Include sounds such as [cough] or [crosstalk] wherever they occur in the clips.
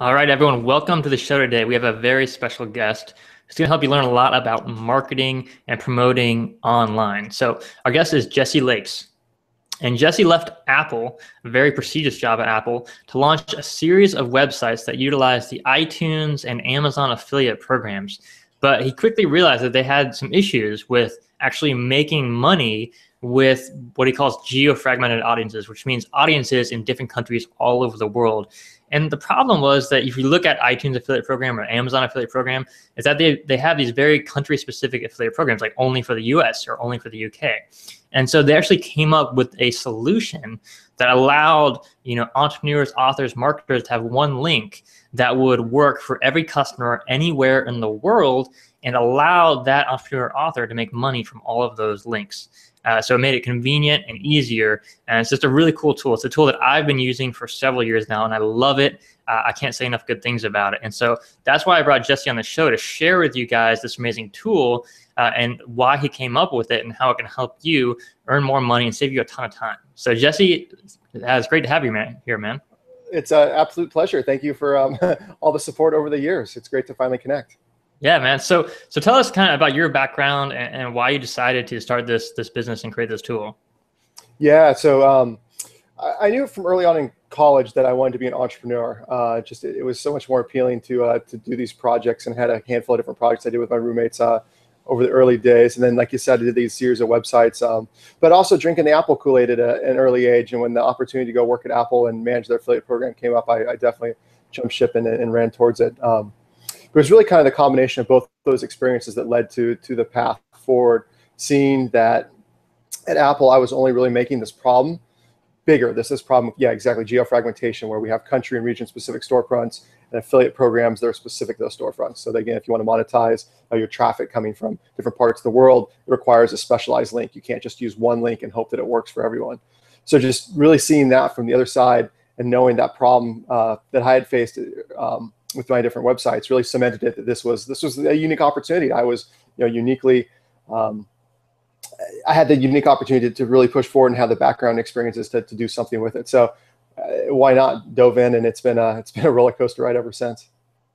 All right, everyone, welcome to the show today. We have a very special guest who's going to help you learn a lot about marketing and promoting online. So, our guest is Jesse Lakes. And Jesse left Apple, a very prestigious job at Apple, to launch a series of websites that utilize the iTunes and Amazon affiliate programs. But he quickly realized that they had some issues with actually making money with what he calls geo-fragmented audiences, which means audiences in different countries all over the world. And the problem was that if you look at iTunes affiliate program or Amazon affiliate program, is that they, they have these very country specific affiliate programs, like only for the US or only for the UK. And so they actually came up with a solution that allowed you know entrepreneurs, authors, marketers to have one link that would work for every customer anywhere in the world and allowed that entrepreneur author to make money from all of those links. Uh, so it made it convenient and easier. And it's just a really cool tool. It's a tool that I've been using for several years now, and I love it. Uh, I can't say enough good things about it. And so that's why I brought Jesse on the show to share with you guys this amazing tool uh, and why he came up with it and how it can help you earn more money and save you a ton of time. So Jesse, it's great to have you man here, man. It's an absolute pleasure. Thank you for um, [laughs] all the support over the years. It's great to finally connect. Yeah, man. So so tell us kind of about your background and, and why you decided to start this this business and create this tool. Yeah. So um, I, I, knew from early on in college that I wanted to be an entrepreneur. Uh, just it, it, was so much more appealing to uh, to do these projects and had a handful of different projects I did with my roommates. Uh, over the early days. And then, like you said, I did these series of websites, um, but also drinking the Apple Kool Aid at a, an early age. And when the opportunity to go work at Apple and manage their affiliate program came up, I, I definitely jumped ship and, and ran towards it. Um, it was really kind of the combination of both those experiences that led to to the path forward. Seeing that at Apple, I was only really making this problem bigger. This is problem, yeah, exactly, geofragmentation, where we have country and region specific storefronts and affiliate programs that are specific to those storefronts. So again, if you want to monetize uh, your traffic coming from different parts of the world, it requires a specialized link. You can't just use one link and hope that it works for everyone. So just really seeing that from the other side and knowing that problem uh, that I had faced um, with my different websites really cemented it that this was this was a unique opportunity. I was you know uniquely um, I had the unique opportunity to really push forward and have the background experiences to, to do something with it. So uh, why not dove in and it's been a it's been a roller coaster ride ever since.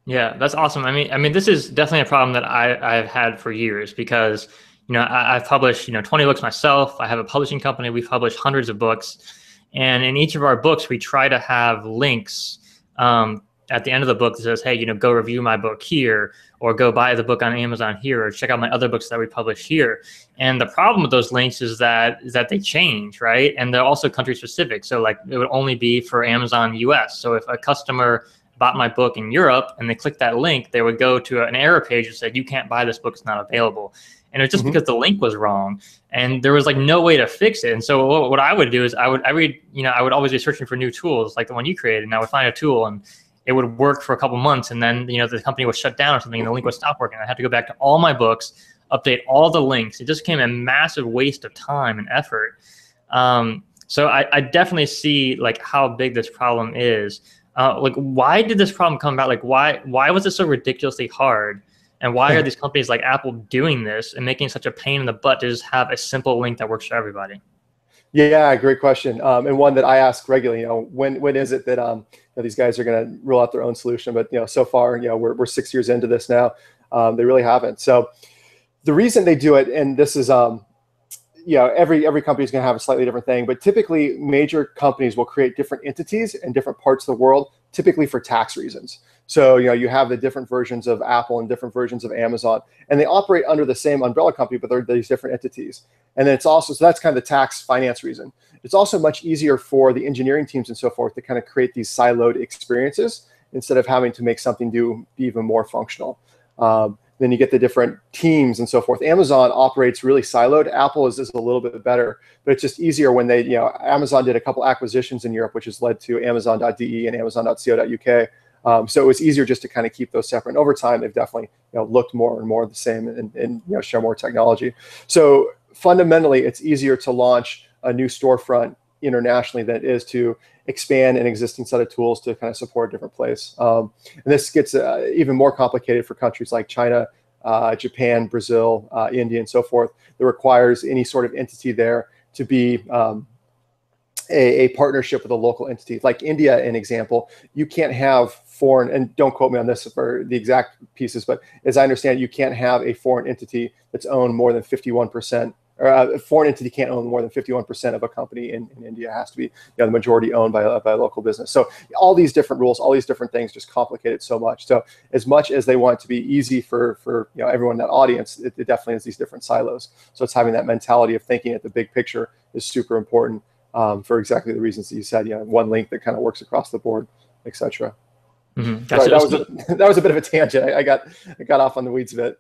Yeah, that's awesome. I mean, I mean, this is definitely a problem that I I've had for years because you know I, I've published you know 20 books myself. I have a publishing company. We've published hundreds of books, and in each of our books, we try to have links um, at the end of the book that says, hey, you know, go review my book here, or go buy the book on Amazon here, or check out my other books that we publish here. And the problem with those links is that is that they change, right? And they're also country specific. So like it would only be for Amazon US. So if a customer bought my book in Europe and they clicked that link, they would go to an error page that said, you can't buy this book, it's not available. And it was just mm-hmm. because the link was wrong and there was like no way to fix it. And so what, what I would do is I would, I would, you know, I would always be searching for new tools like the one you created and I would find a tool and it would work for a couple months and then you know the company was shut down or something and the link would stop working. I had to go back to all my books update all the links. It just became a massive waste of time and effort. Um, so I, I, definitely see like how big this problem is. Uh, like why did this problem come about? Like why why was it so ridiculously hard? And why are [laughs] these companies like apple doing this and making such a pain in the butt to just have a simple link that works for everybody? Yeah, great question, um, and one that I ask regularly. You know, when when is it that um, know, these guys are going to roll out their own solution? But you know, so far, you know, we're we're six years into this now. Um, they really haven't. So the reason they do it, and this is um, you know, every every company is going to have a slightly different thing, but typically major companies will create different entities in different parts of the world, typically for tax reasons. So, you know, you have the different versions of Apple and different versions of Amazon, and they operate under the same umbrella company, but they're these different entities. And then it's also, so that's kind of the tax finance reason. It's also much easier for the engineering teams and so forth to kind of create these siloed experiences instead of having to make something do be even more functional. Um, then you get the different teams and so forth. Amazon operates really siloed. Apple is, is a little bit better, but it's just easier when they, you know, Amazon did a couple acquisitions in Europe, which has led to Amazon.de and Amazon.co.uk um, so it was easier just to kind of keep those separate. And over time, they've definitely you know looked more and more the same and, and you know share more technology. So fundamentally, it's easier to launch a new storefront internationally than it is to expand an existing set of tools to kind of support a different place. Um, and this gets uh, even more complicated for countries like China, uh, Japan, Brazil, uh, India, and so forth. That requires any sort of entity there to be um, a, a, partnership with a local entity. Like India, an example, you can't have foreign, and don't quote me on this for the exact pieces, but as I understand, you can't have a foreign entity that's owned more than 51%, or a foreign entity can't own more than 51% of a company in, in India. It has to be you know, the majority owned by a, by a local business. So all these different rules, all these different things just complicate it so much. So as much as they want it to be easy for, for you know, everyone in that audience, it, it definitely has these different silos. So it's having that mentality of thinking at the big picture is super important um, for exactly the reasons that you said. You know, one link that kind of works across the board, etc. Mm-hmm. Gotcha. that was a, [laughs] that was a bit of a tangent. I, I, got I got off on the weeds a bit.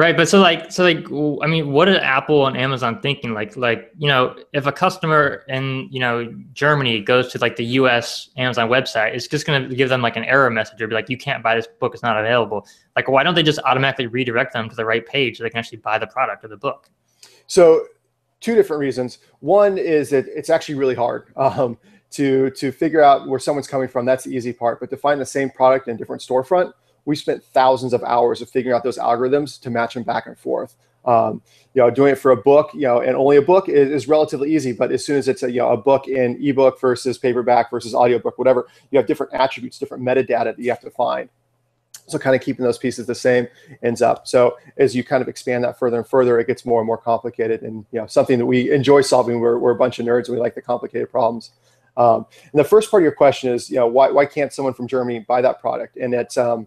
Right, but so like so like I mean, what are Apple and Amazon thinking? Like like you know, if a customer in you know Germany goes to like the U.S. Amazon website, it's just going to give them like an error message or be like, you can't buy this book; it's not available. Like, why don't they just automatically redirect them to the right page so they can actually buy the product or the book? So two different reasons. One is that it's actually really hard [laughs] um, to to figure out where someone's coming from. That's the easy part. But to find the same product in a different storefront, we spent thousands of hours of figuring out those algorithms to match them back and forth. Um, you know, doing it for a book, you know, and only a book is, is, relatively easy. But as soon as it's a you know a book in ebook versus paperback versus audiobook, whatever, you have different attributes, different metadata that you have to find. So kind of keeping those pieces the same ends up. So as you kind of expand that further and further, it gets more and more complicated and you know something that we enjoy solving. We're, we're a bunch of nerds and we like the complicated problems. Um, and the first part of your question is, you know, why, why can't someone from Germany buy that product? And it's, um,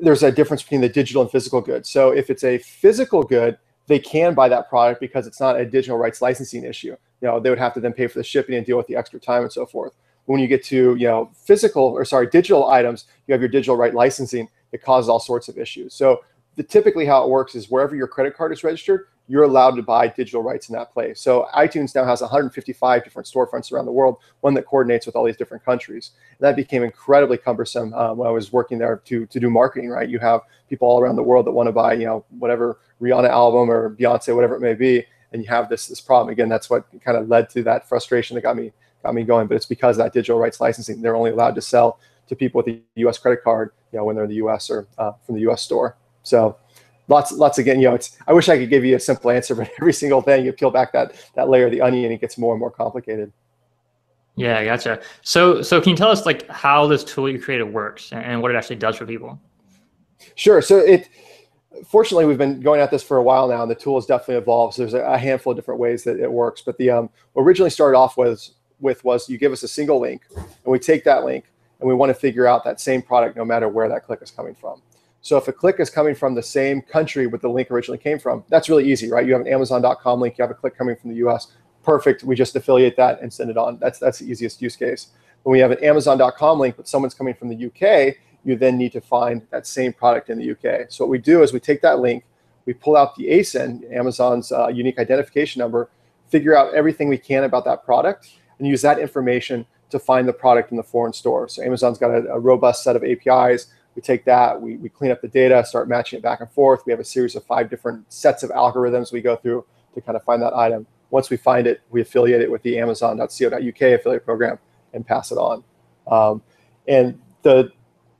there's a difference between the digital and physical good. So if it's a physical good, they can buy that product because it's not a digital rights licensing issue. You know, they would have to then pay for the shipping and deal with the extra time and so forth when you get to you know physical or sorry digital items you have your digital right licensing it causes all sorts of issues so the, typically how it works is wherever your credit card is registered you're allowed to buy digital rights in that place so itunes now has 155 different storefronts around the world one that coordinates with all these different countries and that became incredibly cumbersome um, when i was working there to, to do marketing right you have people all around the world that want to buy you know whatever rihanna album or beyonce whatever it may be and you have this this problem again that's what kind of led to that frustration that got me got me going. But it's because that digital rights licensing, they're only allowed to sell to people with a U.S. credit card, you know, when they're in the U.S. or uh, from the U.S. store. So lots, lots again, you know, it's, I wish I could give you a simple answer, but [laughs] every single thing you peel back that, that layer of the onion, it gets more and more complicated. Yeah, gotcha. So, so can you tell us like how this tool you created works and what it actually does for people? Sure. So it, fortunately, we've been going at this for a while now, and the tool has definitely evolved. So there's a, handful of different ways that it works. But the um, originally started off was with was you give us a single link and we take that link and we want to figure out that same product no matter where that click is coming from. So if a click is coming from the same country where the link originally came from, that's really easy, right? You have an Amazon.com link, you have a click coming from the US. Perfect. We just affiliate that and send it on. That's that's the easiest use case. When we have an Amazon.com link, but someone's coming from the UK, you then need to find that same product in the UK. So what we do is we take that link, we pull out the ASIN, Amazon's uh, unique identification number, figure out everything we can about that product, and use that information to find the product in the foreign store. So Amazon's got a, a robust set of APIs. We take that, we, we clean up the data, start matching it back and forth. We have a series of five different sets of algorithms we go through to kind of find that item. Once we find it, we affiliate it with the Amazon.co.uk affiliate program and pass it on. Um, and the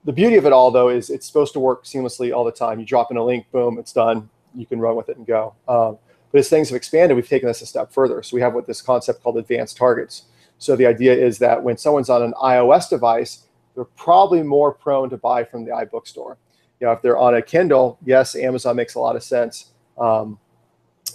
the beauty of it all, though, is it's supposed to work seamlessly all the time. You drop in a link, boom, it's done. You can run with it and go. Um, but as things have expanded, we've taken this a step further. So we have what this concept called advanced targets. So the idea is that when someone's on an iOS device, they're probably more prone to buy from the iBookstore. You know, if they're on a Kindle, yes, Amazon makes a lot of sense. Um,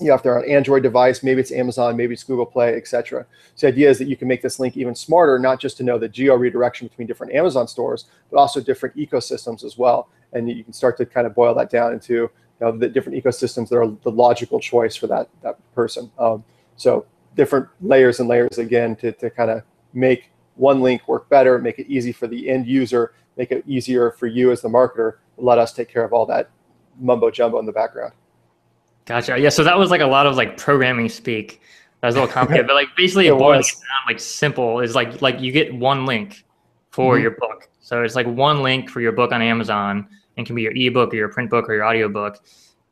you know, if they're on an Android device, maybe it's Amazon, maybe it's Google Play, etc. So the idea is that you can make this link even smarter, not just to know the geo redirection between different Amazon stores, but also different ecosystems as well. And you can start to kind of boil that down into you know, the different ecosystems that are the logical choice for that that person. Um, so different layers and layers again to, to kind of make one link work better, make it easy for the end user, make it easier for you as the marketer. Let us take care of all that mumbo jumbo in the background. Gotcha. Yeah. So that was like a lot of like programming speak. That was a little complicated, but like basically [laughs] it, it boils down like simple is like like you get one link for mm-hmm. your book. So it's like one link for your book on Amazon and can be your ebook or your print book or your audiobook.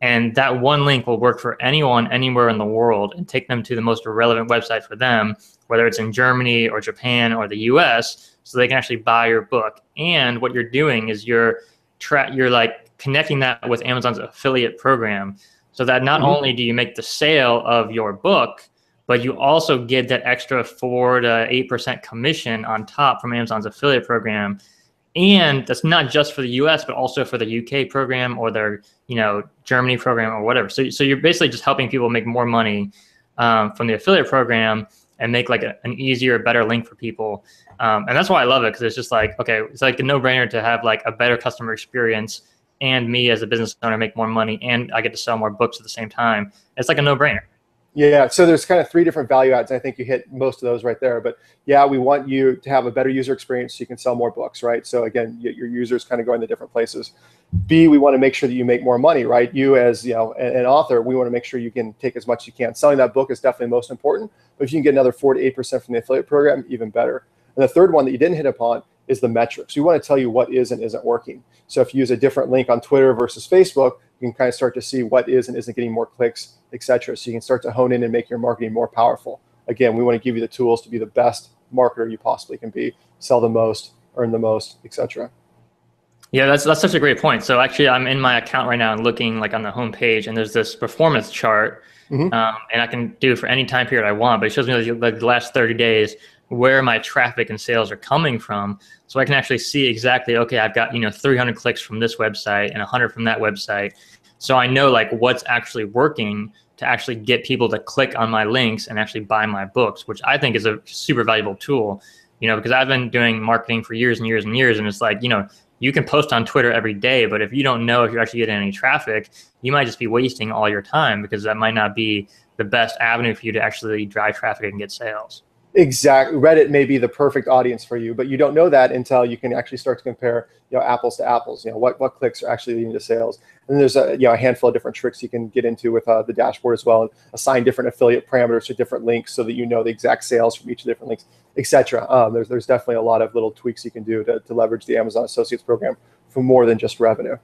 And that one link will work for anyone anywhere in the world and take them to the most relevant website for them, whether it's in Germany or Japan or the US, so they can actually buy your book. And what you're doing is you're tra- you're like connecting that with Amazon's affiliate program so that not mm-hmm. only do you make the sale of your book, but you also get that extra four to eight percent commission on top from Amazon's affiliate program. And that's not just for the US, but also for the UK program or their, you know, Germany program or whatever. So, so you're basically just helping people make more money um, from the affiliate program and make like a, an easier, better link for people. Um, and that's why I love it because it's just like, okay, it's like a no brainer to have like a better customer experience and me as a business owner make more money and I get to sell more books at the same time. It's like a no brainer. Yeah, so there's kind of three different value adds. I think you hit most of those right there. But yeah, we want you to have a better user experience so you can sell more books, right? So again, your users kind of going to different places. B, we want to make sure that you make more money, right? You as you know an, author, we want to make sure you can take as much as you can. Selling that book is definitely most important. But if you can get another four to eight percent from the affiliate program, even better. And the third one that you didn't hit upon is the metrics. We want to tell you what is and isn't working. So if you use a different link on Twitter versus Facebook, you can kind of start to see what is and isn't getting more clicks, etc. So you can start to hone in and make your marketing more powerful. Again, we want to give you the tools to be the best marketer you possibly can be, sell the most, earn the most, etc. Yeah, that's that's such a great point. So actually, I'm in my account right now and looking like on the home page, and there's this performance chart, mm-hmm. um, and I can do it for any time period I want. But it shows me like the last 30 days where my traffic and sales are coming from so i can actually see exactly okay i've got you know 300 clicks from this website and 100 from that website. So i know like what's actually working to actually get people to click on my links and actually buy my books which i think is a super valuable tool you know because i've been doing marketing for years and years and years and it's like you know you can post on twitter every day but if you don't know if you're actually getting any traffic you might just be wasting all your time because that might not be the best avenue for you to actually drive traffic and get sales Exactly. Reddit may be the perfect audience for you, but you don't know that until you can actually start to compare, you know, apples to apples. You know, what, what clicks are actually leading to sales. And there's a you know a handful of different tricks you can get into with uh, the dashboard as well, and assign different affiliate parameters to different links so that you know the exact sales from each of the different links, etc. Um, there's there's definitely a lot of little tweaks you can do to, to leverage the Amazon Associates program for more than just revenue.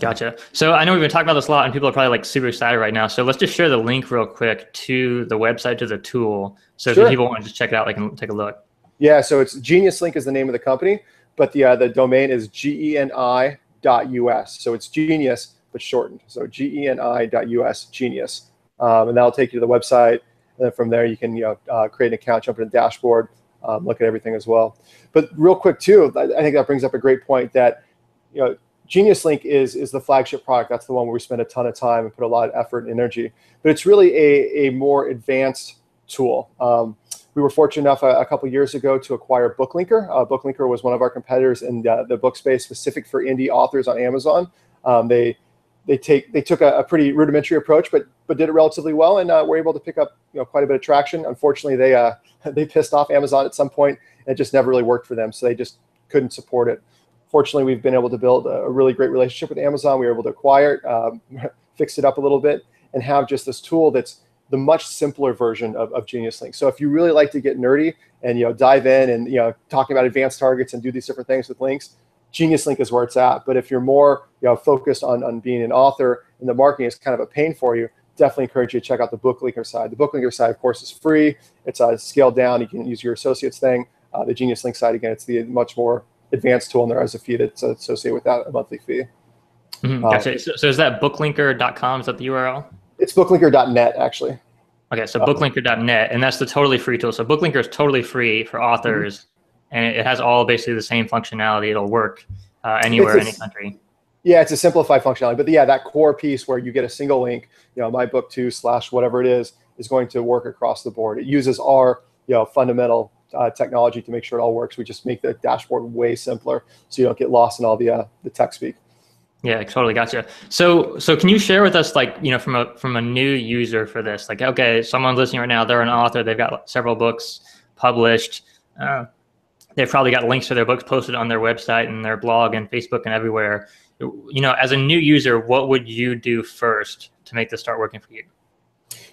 Gotcha. So I know we've been talking about this a lot, and people are probably like super excited right now. So let's just share the link real quick to the website to the tool. So sure. if people want to just check it out, they can take a look. Yeah. So it's Genius Link is the name of the company, but the uh, the domain is geni.us. So it's Genius but shortened. So geni.us Genius, um, and that'll take you to the website. And then from there, you can you know uh, create an account, jump into the dashboard, um, look at everything as well. But real quick too, I think that brings up a great point that you know Genius Link is is the flagship product. That's the one where we spend a ton of time and put a lot of effort and energy. But it's really a, a more advanced tool. Um, we were fortunate enough a, a couple years ago to acquire BookLinker. Uh, BookLinker was one of our competitors in the, the book space, specific for indie authors on Amazon. Um, they they take they took a, a, pretty rudimentary approach, but but did it relatively well, and uh, were able to pick up you know quite a bit of traction. Unfortunately, they uh, [laughs] they pissed off Amazon at some point, and it just never really worked for them. So they just couldn't support it fortunately, we've been able to build a really great relationship with Amazon. We were able to acquire it, um, [laughs] fix it up a little bit, and have just this tool that's the much simpler version of, of Genius Link. So if you really like to get nerdy and you know dive in and you know talking about advanced targets and do these different things with links, Genius Link is where it's at. But if you're more you know focused on, on being an author and the marketing is kind of a pain for you, definitely encourage you to check out the BookLinker side. The BookLinker side, of course, is free. It's uh, scaled down. You can use your associates thing. Uh, the Genius Link side, again, it's the much more advanced tool, and there is a fee that's associated with that, a monthly fee. Mm-hmm, gotcha. Um, so, so, is that booklinker.com? Is that the URL? It's booklinker.net, actually. Okay, so booklinker.net, and that's the totally free tool. So Booklinker is totally free for authors, mm-hmm. and it has all basically the same functionality. It'll work uh, anywhere, a, any country. Yeah, it's a simplified functionality, but yeah, that core piece where you get a single link, you know, my book two slash whatever it is, is going to work across the board. It uses our, you know, fundamental uh, technology to make sure it all works. We just make the dashboard way simpler so you don't get lost in all the uh, the tech speak. Yeah, totally gotcha. So, so can you share with us, like, you know, from a from a new user for this, like, okay, someone's listening right now, they're an author, they've got several books published, uh, they've probably got links to their books posted on their website and their blog and Facebook and everywhere. You know, as a new user, what would you do first to make this start working for you?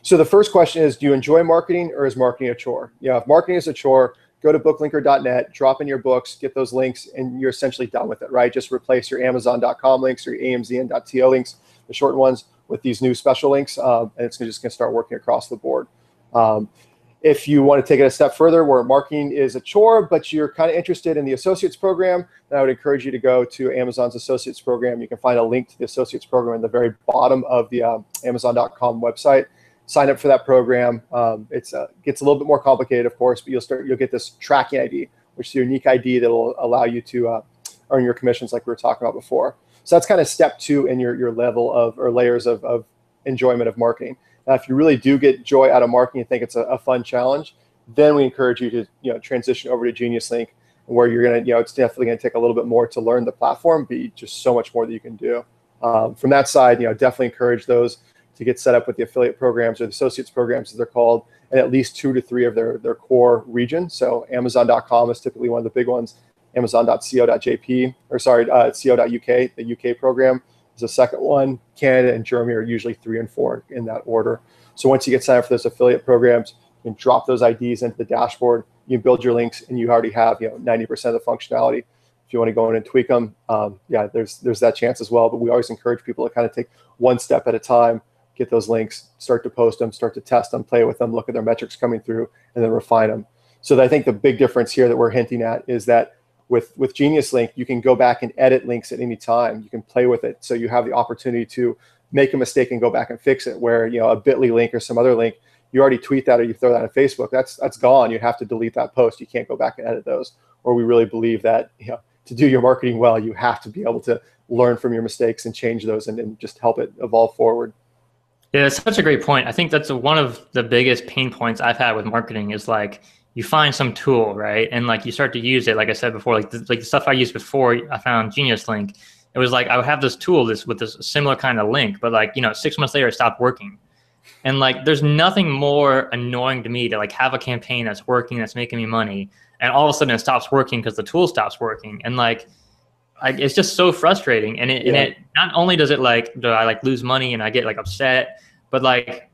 So the first question is, do you enjoy marketing or is marketing a chore? Yeah, if marketing is a chore, go to booklinker.net, drop in your books, get those links, and you're essentially done with it, right? Just replace your Amazon.com links or your AMZN.to links, the short ones, with these new special links, um, and it's just going to start working across the board. Um, if you want to take it a step further, where marketing is a chore, but you're kind of interested in the associates program, then I would encourage you to go to Amazon's associates program. You can find a link to the associates program in the very bottom of the uh, Amazon.com website sign up for that program. Um, it's uh, gets a little bit more complicated, of course, but you'll start you'll get this tracking ID, which is a unique ID that will allow you to uh, earn your commissions, like we were talking about before. So that's kind of step two in your your level of or layers of, of enjoyment of marketing. Now, if you really do get joy out of marketing and think it's a, a fun challenge, then we encourage you to you know transition over to Genius Link, where you're gonna you know it's definitely gonna take a little bit more to learn the platform, but just so much more that you can do. Um, from that side, you know, definitely encourage those to get set up with the affiliate programs or the associates programs as they're called, and at least two to three of their their core regions. So Amazon.com is typically one of the big ones. Amazon.co.jp or sorry, uh, co.uk, the UK program is the second one. Canada and Germany are usually three and four in that order. So once you get signed up for those affiliate programs, you can drop those IDs into the dashboard. You build your links, and you already have you know 90% of the functionality if you want to go in and tweak them, um, yeah, there's there's that chance as well. But we always encourage people to kind of take one step at a time, get those links, start to post them, start to test them, play with them, look at their metrics coming through, and then refine them. So I think the big difference here that we're hinting at is that with with Genius Link, you can go back and edit links at any time. You can play with it, so you have the opportunity to make a mistake and go back and fix it. Where you know a Bitly link or some other link, you already tweet that or you throw that on Facebook, that's that's gone. You have to delete that post. You can't go back and edit those. Or we really believe that you know to do your marketing well, you have to be able to learn from your mistakes and change those and, and just help it evolve forward. Yeah, it's such a great point. I think that's one of the biggest pain points I've had with marketing is like you find some tool, right? And like you start to use it, like I said before, like the, like the stuff I used before I found Genius Link. It was like I would have this tool this with this similar kind of link, but like, you know, six months later it stopped working. And like there's nothing more annoying to me to like have a campaign that's working, that's making me money, and all of a sudden it stops working because the tool stops working and like I, it's just so frustrating and it, yeah. and it not only does it like do i like lose money and i get like upset but like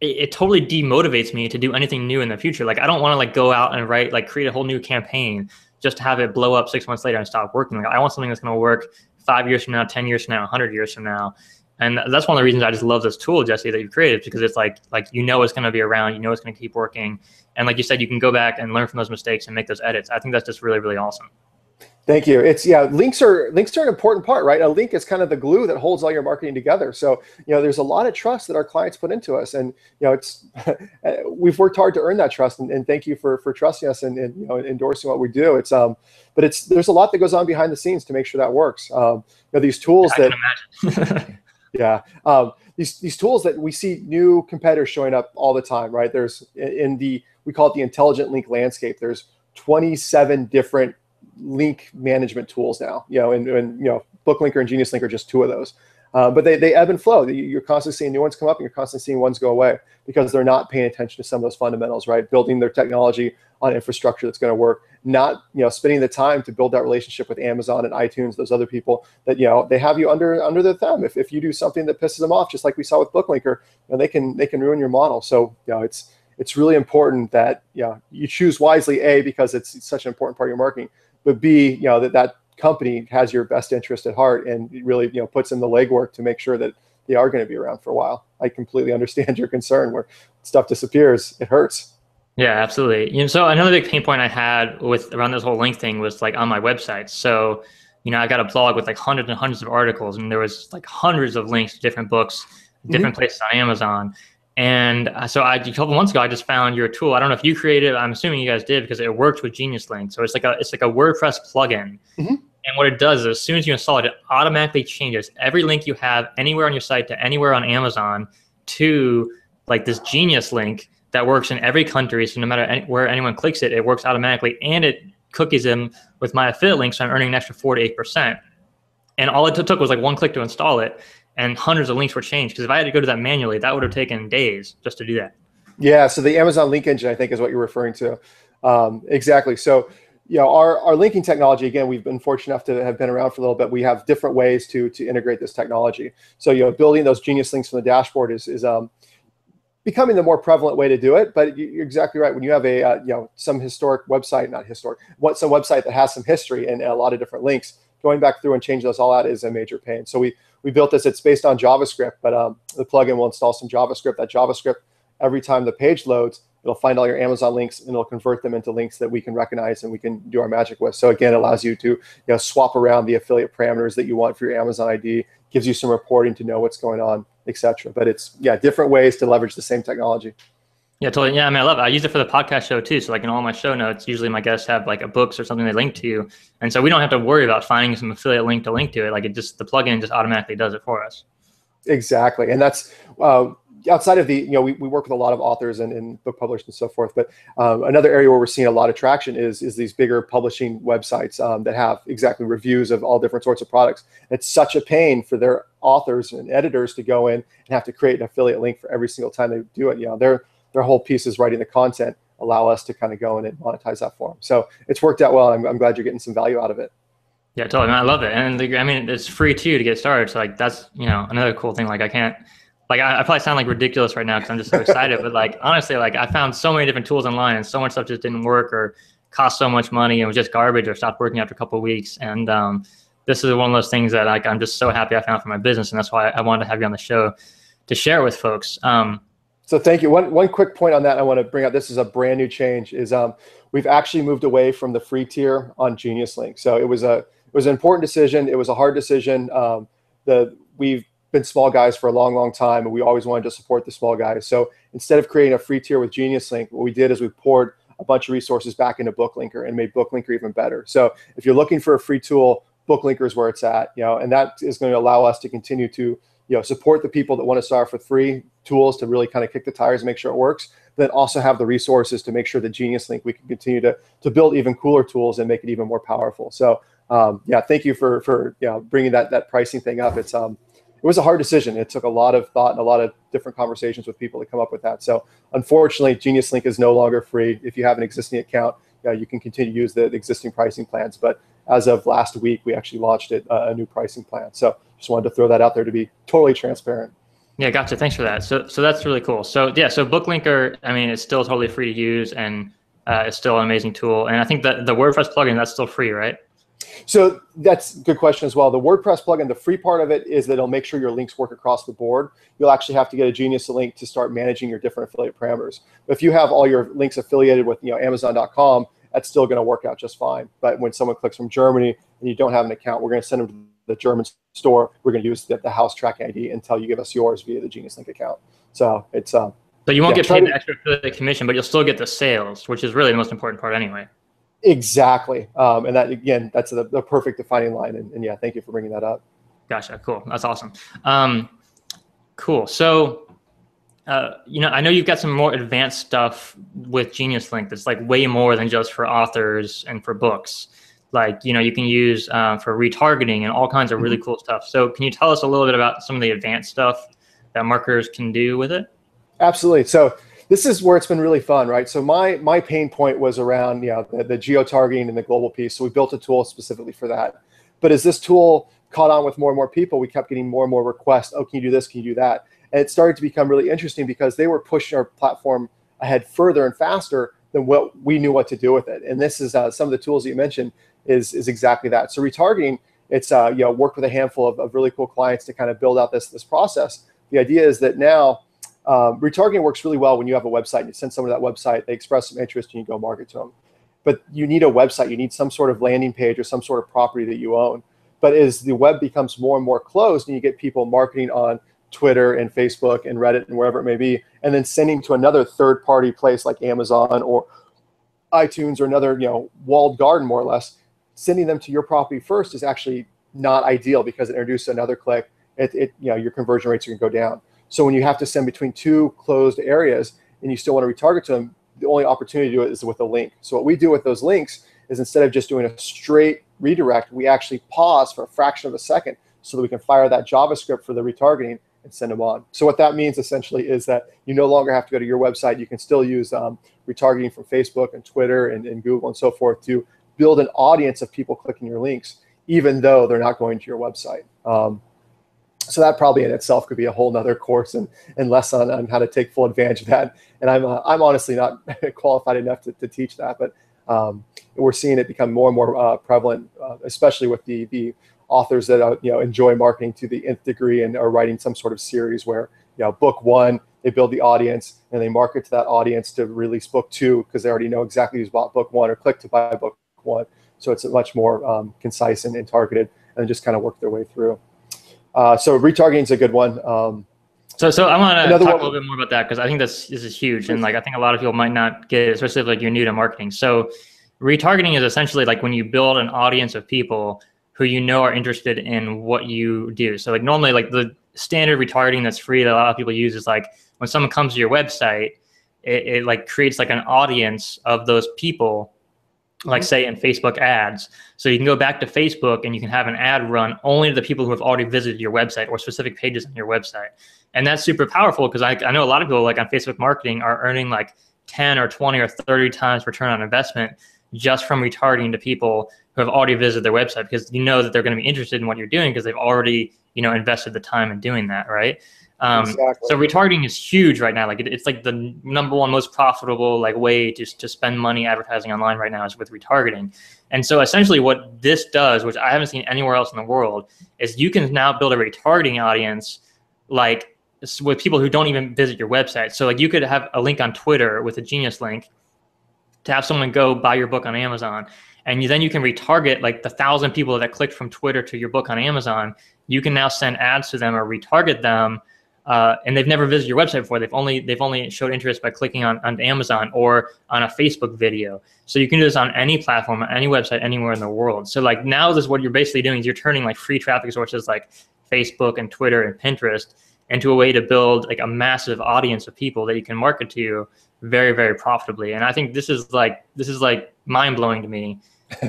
it, it totally demotivates me to do anything new in the future like i don't want to like go out and write like create a whole new campaign just to have it blow up six months later and stop working like i want something that's going to work five years from now ten years from now 100 years from now and that's one of the reasons I just love this tool, Jesse, that you've created because it's like like you know it's going to be around, you know it's going to keep working, and like you said, you can go back and learn from those mistakes and make those edits. I think that's just really really awesome. Thank you. It's yeah, links are links are an important part, right? A link is kind of the glue that holds all your marketing together. So you know, there's a lot of trust that our clients put into us, and you know, it's [laughs] we've worked hard to earn that trust, and, and thank you for for trusting us and, and you know endorsing what we do. It's um, but it's there's a lot that goes on behind the scenes to make sure that works. Um, you know, these tools I that [laughs] [laughs] Yeah. Um, these, these tools that we see new competitors showing up all the time, right? There's in the, we call it the intelligent link landscape. There's 27 different link management tools now, you know, and, and you know, BookLinker and Genius Link are just two of those. Uh, but they, they ebb and flow. You're constantly seeing new ones come up and you're constantly seeing ones go away because they're not paying attention to some of those fundamentals, right? Building their technology on infrastructure that's going to work, not, you know, spending the time to build that relationship with Amazon and iTunes, those other people that, you know, they have you under under their thumb. If, if you do something that pisses them off, just like we saw with BookLinker, you know, they can they can ruin your model. So, you know, it's it's really important that, you know, you choose wisely, A, because it's, it's such an important part of your marketing, but B, you know, that that company has your best interest at heart and really you know puts in the legwork to make sure that they are going to be around for a while. I completely [laughs] understand your concern where stuff disappears, it hurts. Yeah, absolutely. You know, so another big pain point I had with around this whole link thing was like on my website. So, you know, I got a blog with like hundreds and hundreds of articles, and there was like hundreds of links to different books, different mm-hmm. places on Amazon. And uh, so I, a couple months ago, I just found your tool. I don't know if you created it. I'm assuming you guys did because it worked with Genius Link. So it's like a it's like a WordPress plugin. Mm-hmm. And what it does is as soon as you install it, it automatically changes every link you have anywhere on your site to anywhere on Amazon to like this Genius link that works in every country. So no matter any, where anyone clicks it, it works automatically, and it cookies them with my affiliate link. So I'm earning an extra four to eight percent. And all it took was like one click to install it and hundreds of links were changed. Because if I had to go to that manually, that would have taken days just to do that. Yeah. So the Amazon link engine, I think, is what you're referring to. Um, exactly. So you know, our, our linking technology, again, we've been fortunate enough to have been around for a little bit. We have different ways to to integrate this technology. So, you know, building those genius links from the dashboard is, is um, becoming the more prevalent way to do it. But you're exactly right. When you have a, uh, you know, some historic website, not historic, what some website that has some history and a lot of different links, going back through and changing those all out is a major pain. So we we built this. It's based on JavaScript, but um, the plugin will install some JavaScript. That JavaScript, every time the page loads, it'll find all your Amazon links and it'll convert them into links that we can recognize and we can do our magic with. So again, it allows you to you know swap around the affiliate parameters that you want for your Amazon ID. Gives you some reporting to know what's going on etc. But it's yeah, different ways to leverage the same technology. Yeah, totally. Yeah, I mean, I love it. I use it for the podcast show too. So, like in all my show notes, usually my guests have like a books or something they link to, and so we don't have to worry about finding some affiliate link to link to it. Like it just the plugin just automatically does it for us. Exactly, and that's uh, outside of the you know we, we work with a lot of authors and, and book publishers and so forth. But um, another area where we're seeing a lot of traction is is these bigger publishing websites um, that have exactly reviews of all different sorts of products. It's such a pain for their authors and editors to go in and have to create an affiliate link for every single time they do it. You know, they're their whole piece is writing the content allow us to kind of go in and monetize that for them. So it's worked out well. I'm, I'm glad you're getting some value out of it. Yeah, totally. I love it. And the, I mean, it's free too to get started. So like, that's, you know, another cool thing. Like I can't, like, I, I probably sound like ridiculous right now because I'm just so [laughs] excited, but like, honestly, like I found so many different tools online and so much stuff just didn't work or cost so much money and was just garbage or stopped working after a couple of weeks. And, um, this is one of those things that like, I'm just so happy I found for my business. And that's why I wanted to have you on the show to share with folks. Um, so thank you. One one quick point on that I want to bring up. This is a brand new change. Is um, we've actually moved away from the free tier on Genius Link. So it was a it was an important decision. It was a hard decision. Um, the we've been small guys for a long, long time, and we always wanted to support the small guys. So instead of creating a free tier with Genius Link, what we did is we poured a bunch of resources back into BookLinker and made BookLinker even better. So if you're looking for a free tool, BookLinker is where it's at. You know, and that is going to allow us to continue to you know support the people that want to start for free tools to really kind of kick the tires and make sure it works then also have the resources to make sure that genius link we can continue to to build even cooler tools and make it even more powerful. So um, yeah thank you for for you know bringing that that pricing thing up. It's um it was a hard decision. It took a lot of thought and a lot of different conversations with people to come up with that. So unfortunately genius link is no longer free. If you have an existing account you, you can continue to use the existing pricing plans. But as of last week we actually launched it uh, a new pricing plan so just wanted to throw that out there to be totally transparent. Yeah, gotcha. Thanks for that. So, so that's really cool. So, yeah, so BookLinker, I mean, it's still totally free to use, and uh, it's still an amazing tool. And I think that the WordPress plugin that's still free, right? So that's a good question as well. The WordPress plugin, the free part of it is that it'll make sure your links work across the board. You'll actually have to get a Genius link to start managing your different affiliate parameters. But if you have all your links affiliated with you know Amazon.com, that's still going to work out just fine. But when someone clicks from Germany and you don't have an account, we're going to send them to the German store, we're going to use the, the, house tracking ID until you give us yours via the Genius Link account. So it's um. So you won't yeah, get paid the extra for the commission, but you'll still get the sales, which is really the most important part anyway. Exactly, um, and that again, that's the, the perfect defining line. And, and, yeah, thank you for bringing that up. Gotcha. Cool. That's awesome. Um, cool. So. Uh, you know, I know you've got some more advanced stuff with Genius Link that's like way more than just for authors and for books. Like you know you can use uh, for retargeting and all kinds of really mm-hmm. cool stuff. So can you tell us a little bit about some of the advanced stuff that marketers can do with it? Absolutely. So this is where it's been really fun right? So my my pain point was around you know the, the geo targeting and the global piece. So we built a tool specifically for that. But as this tool caught on with more and more people we kept getting more and more requests oh can you do this? Can you do that and it started to become really interesting because they were pushing our platform ahead further and faster than what we knew what to do with it and this is uh, some of the tools that you mentioned is is exactly that. So retargeting, it's uh, you know worked with a handful of, of really cool clients to kind of build out this this process. The idea is that now um, retargeting works really well when you have a website and you send someone to that website, they express some interest, and you go market to them. But you need a website, you need some sort of landing page or some sort of property that you own. But as the web becomes more and more closed, and you get people marketing on Twitter and Facebook and Reddit and wherever it may be, and then sending to another third-party place like Amazon or iTunes or another, you know, walled garden, more or less, sending them to your property first is actually not ideal because it introduces another click. It, it you know your conversion rates are to go down. So when you have to send between two closed areas and you still want to retarget to them, the only opportunity to do it is with a link. So what we do with those links is instead of just doing a straight redirect, we actually pause for a fraction of a second so that we can fire that JavaScript for the retargeting and send them on. So what that means essentially is that you no longer have to go to your website. You can still use um, retargeting from Facebook and Twitter and, and Google and so forth to build an audience of people clicking your links, even though they're not going to your website. Um, so that probably in itself could be a whole nother course and, and lesson on how to take full advantage of that. And I'm, uh, I'm honestly not [laughs] qualified enough to, to teach that, but um, we're seeing it become more and more uh, prevalent, uh, especially with the, the authors that uh, you know enjoy marketing to the nth degree and are writing some sort of series where you know book one they build the audience and they market to that audience to release book two because they already know exactly who's bought book one or click to buy book one. So it's much more um, concise and, and, targeted and just kind of work their way through. Uh, so retargeting is a good one. Um, So, so I want to talk one. a little bit more about that because I think this, this is huge, and like I think a lot of people might not get it, especially if like you're new to marketing. So, retargeting is essentially like when you build an audience of people who you know are interested in what you do. So, like normally, like the standard retargeting that's free that a lot of people use is like when someone comes to your website, it, it like creates like an audience of those people like mm-hmm. say in Facebook ads. So you can go back to Facebook and you can have an ad run only to the people who have already visited your website or specific pages on your website. And that's super powerful because I, I know a lot of people like on Facebook marketing are earning like 10 or 20 or 30 times return on investment just from retargeting to people who have already visited their website because you know that they're going to be interested in what you're doing because they've already you know invested the time in doing that right um, exactly. So retargeting is huge right now. Like it, it's like the number one most profitable like way to to spend money advertising online right now is with retargeting. And so essentially, what this does, which I haven't seen anywhere else in the world, is you can now build a retargeting audience like with people who don't even visit your website. So like you could have a link on Twitter with a Genius link to have someone go buy your book on Amazon. And you, then you can retarget like the thousand people that clicked from Twitter to your book on Amazon. You can now send ads to them or retarget them uh, and they've never visited your website before. They've only they've only showed interest by clicking on, on Amazon or on a Facebook video. So you can do this on any platform, any website, anywhere in the world. So like now, this is what you're basically doing is you're turning like free traffic sources like Facebook and Twitter and Pinterest into a way to build like a massive audience of people that you can market to very very profitably. And I think this is like this is like mind blowing to me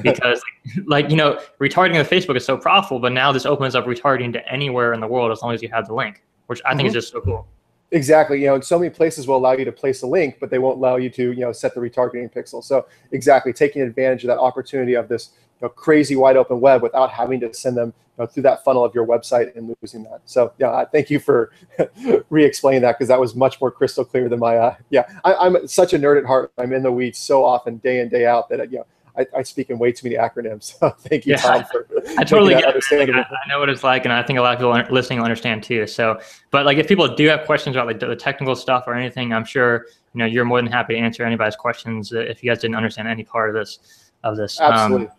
because like you know retargeting the Facebook is so profitable, but now this opens up retargeting to anywhere in the world as long as you have the link which I think mm-hmm. is just so cool. Exactly. You know, and so many places will allow you to place a link, but they won't allow you to, you know, set the retargeting pixel. So exactly taking advantage of that opportunity of this you know, crazy wide open web without having to send them you know, through that funnel of your website and losing that. So yeah, thank you for [laughs] re-explaining that because that was much more crystal clear than my. Uh, yeah, I, am such a nerd at heart. I'm in the weeds so often, day in day out, that you know I, I, speak in way too many acronyms. [laughs] thank you, yeah, Tom, for [laughs] I totally get it. I, I, know what it's like, and I think a lot of people listening will understand too. So, but like if people do have questions about like the, the technical stuff or anything, I'm sure you know you're more than happy to answer anybody's questions if you guys didn't understand any part of this of this. Um, Absolutely. Um,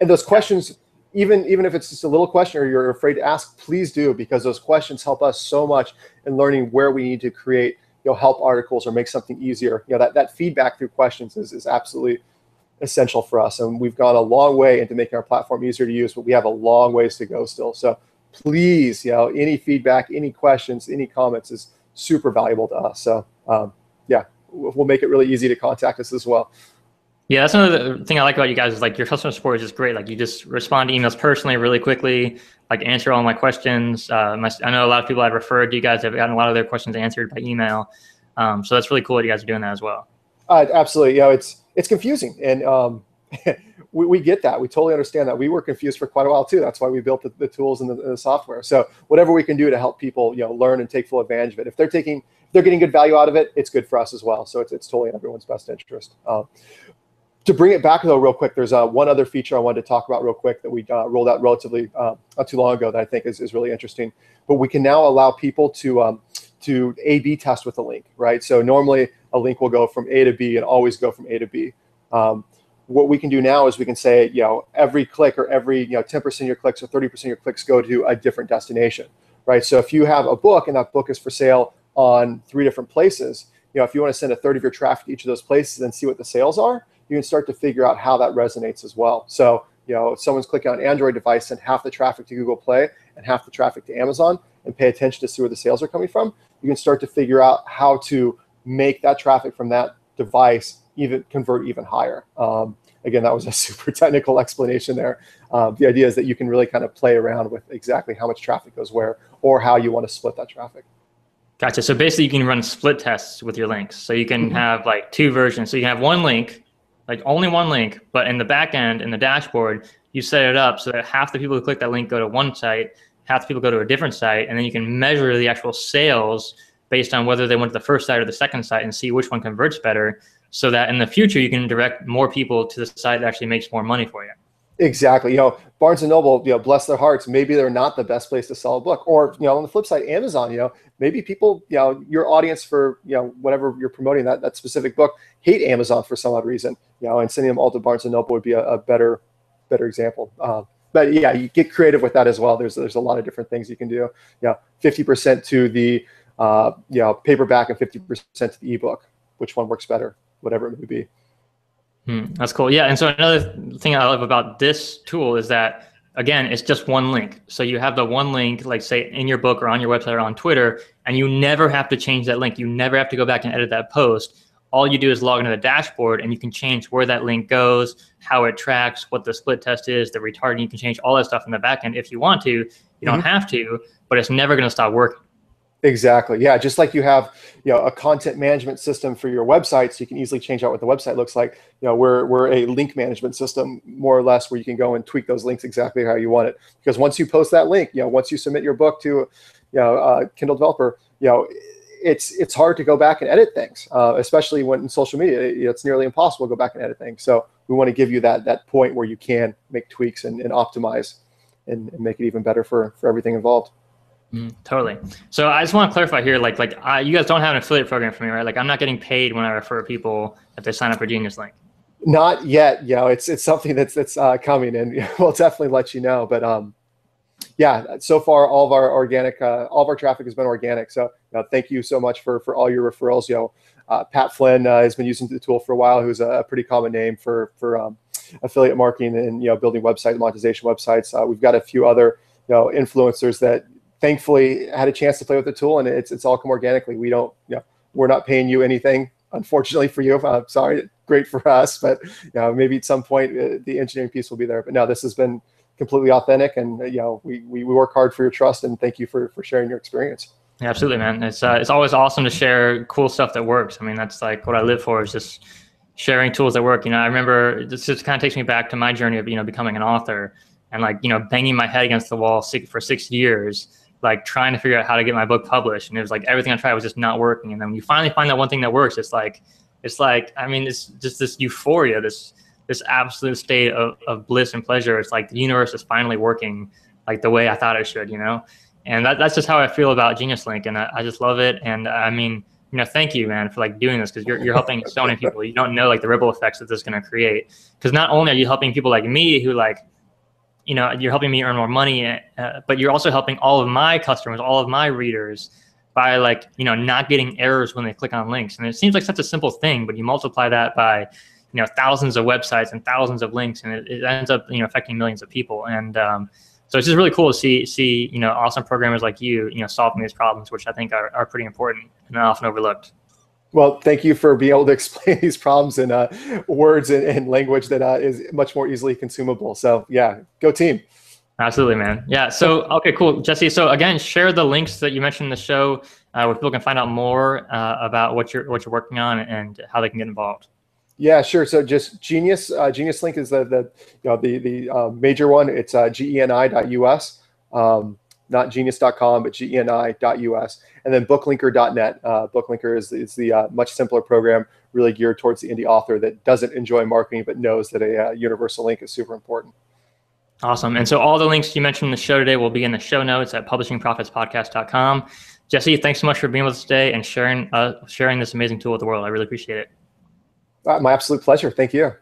and those questions, even even if it's just a little question or you're afraid to ask, please do because those questions help us so much in learning where we need to create you know help articles or make something easier. You know that that feedback through questions is is absolutely essential for us. And we've gone a long way into making our platform easier to use, but we have a long ways to go still. So please, you know, any feedback, any questions, any comments is super valuable to us. So um, yeah, we'll make it really easy to contact us as well. Yeah, that's another thing I like about you guys is like your customer support is just great. Like you just respond to emails personally, really quickly, like answer all my questions. Uh, my, I know a lot of people I've referred to you guys have gotten a lot of their questions answered by email. Um, so that's really cool that you guys are doing that as well. Uh, absolutely. You know, it's it's confusing, and um, [laughs] we, we get that. We totally understand that. We were confused for quite a while too. That's why we built the, the tools and the, the, software. So whatever we can do to help people, you know, learn and take full advantage of it. If they're taking, if they're getting good value out of it, it's good for us as well. So it's, it's totally in everyone's best interest. Um, to bring it back though, real quick, there's uh, one other feature I wanted to talk about real quick that we uh, rolled out relatively uh, not too long ago that I think is, is really interesting. But we can now allow people to um, to A/B test with a link, right? So normally a link will go from A to B and always go from A to B. Um, what we can do now is we can say, you know, every click or every, you know, 10% of your clicks or 30% of your clicks go to a different destination, right? So if you have a book and that book is for sale on three different places, you know, if you want to send a third of your traffic to each of those places and see what the sales are, you can start to figure out how that resonates as well. So, you know, if someone's clicking on Android device and half the traffic to Google Play and half the traffic to Amazon and pay attention to see where the sales are coming from, you can start to figure out how to make that traffic from that device even convert even higher. Um, again, that was a [laughs] super technical explanation there. Uh, the idea is that you can really kind of play around with exactly how much traffic goes where or how you want to split that traffic. Gotcha. So basically, you can run split tests with your links. So you can mm-hmm. have like two versions. So you have one link, like only one link, but in the back end, in the dashboard, you set it up so that half the people who click that link go to one site, half the people go to a different site, and then you can measure the actual sales based on whether they went to the first site or the second site and see which one converts better so that in the future you can direct more people to the site that actually makes more money for you. Exactly. You know, Barnes and Noble, you know, bless their hearts, maybe they're not the best place to sell a book. Or, you know, on the flip side, Amazon, you know, maybe people, you know, your audience for, you know, whatever you're promoting that that specific book hate Amazon for some odd reason, you know, and sending them all to Barnes and Noble would be a, a better better example. Um, but yeah, you get creative with that as well. There's there's a lot of different things you can do. Yeah, 50% to the uh, you know, paperback and 50% to the ebook. Which one works better? Whatever it may be. Hmm, that's cool. Yeah. And so another thing I love about this tool is that again, it's just one link. So you have the one link, like say in your book or on your website or on Twitter, and you never have to change that link. You never have to go back and edit that post. All you do is log into the dashboard and you can change where that link goes, how it tracks, what the split test is, the retargeting. You can change all that stuff in the backend if you want to. You mm-hmm. don't have to, but it's never going to stop working. Exactly. Yeah. Just like you have, you know, a content management system for your website, so you can easily change out what the website looks like. You know, we're we're a link management system, more or less, where you can go and tweak those links exactly how you want it. Because once you post that link, you know, once you submit your book to, you know, a Kindle developer, you know, it's it's hard to go back and edit things, uh, especially when in social media, it's nearly impossible to go back and edit things. So we want to give you that that point where you can make tweaks and, and optimize, and, and make it even better for for everything involved. Mm, totally. So I just want to clarify here, like, like I, you guys don't have an affiliate program for me, right? Like, I'm not getting paid when I refer people if they sign up for Genius Link. Not yet. You know, it's it's something that's that's uh, coming, and [laughs] we'll definitely let you know. But um, yeah, so far all of our organic, uh, all of our traffic has been organic. So uh, thank you so much for for all your referrals. You know, uh, Pat Flynn uh, has been using the tool for a while, who's a, pretty common name for for um, affiliate marketing and you know building website monetization websites. Uh, we've got a few other you know influencers that thankfully had a chance to play with the tool and it's it's all come organically. We don't, you know, we're not paying you anything, unfortunately for you. I'm sorry, great for us, but you know, maybe at some point uh, the engineering piece will be there. But no, this has been completely authentic, and uh, you know, we, we we work hard for your trust, and thank you for for sharing your experience. Yeah, absolutely, man. It's uh, it's always awesome to share cool stuff that works. I mean, that's like what I live for is just sharing tools that work. You know, I remember this just kind of takes me back to my journey of you know becoming an author and like you know banging my head against the wall for six years like trying to figure out how to get my book published. And it was like everything i tried was just not working. And then when you finally find that one thing that works. It's like it's like i mean it's just this euphoria this this absolute state of, of bliss and pleasure. It's like the universe is finally working like the way i thought it should you know? And that, that's just how i feel about genius link. And I, I just love it. And i mean you know thank you man for like doing this because you're, you're helping so many people. You don't know like the ripple effects that this is going to create. Because not only are you helping people like me who like you know you're helping me earn more money uh, but you're also helping all of my customers all of my readers by like you know not getting errors when they click on links. And it seems like such a simple thing but you multiply that by you know thousands of websites and thousands of links and it, it ends up you know affecting millions of people. And um, so it's just really cool to see see you know awesome programmers like you you know solving these problems which i think are, are pretty important and often overlooked well, thank you for being able to [laughs] explain these problems in uh, words and, and, language that uh, is much more easily consumable. So yeah, go team. Absolutely, man. Yeah. So okay, cool, Jesse. So again, share the links that you mentioned in the show uh, where people can find out more uh, about what you're what you're working on and how they can get involved. Yeah, sure. So just Genius, uh, Genius Link is the the you know the the uh, major one. It's uh, geni.us. Um, not genius.com, but geni.us. And then booklinker.net. Uh, booklinker is, is the uh, much simpler program, really geared towards the indie author that doesn't enjoy marketing, but knows that a uh, universal link is super important. Awesome. And so all the links you mentioned in the show today will be in the show notes at publishingprofitspodcast.com. Jesse, thanks so much for being with us today and sharing uh, sharing this amazing tool with the world. I really appreciate it. Uh, my absolute pleasure. Thank you.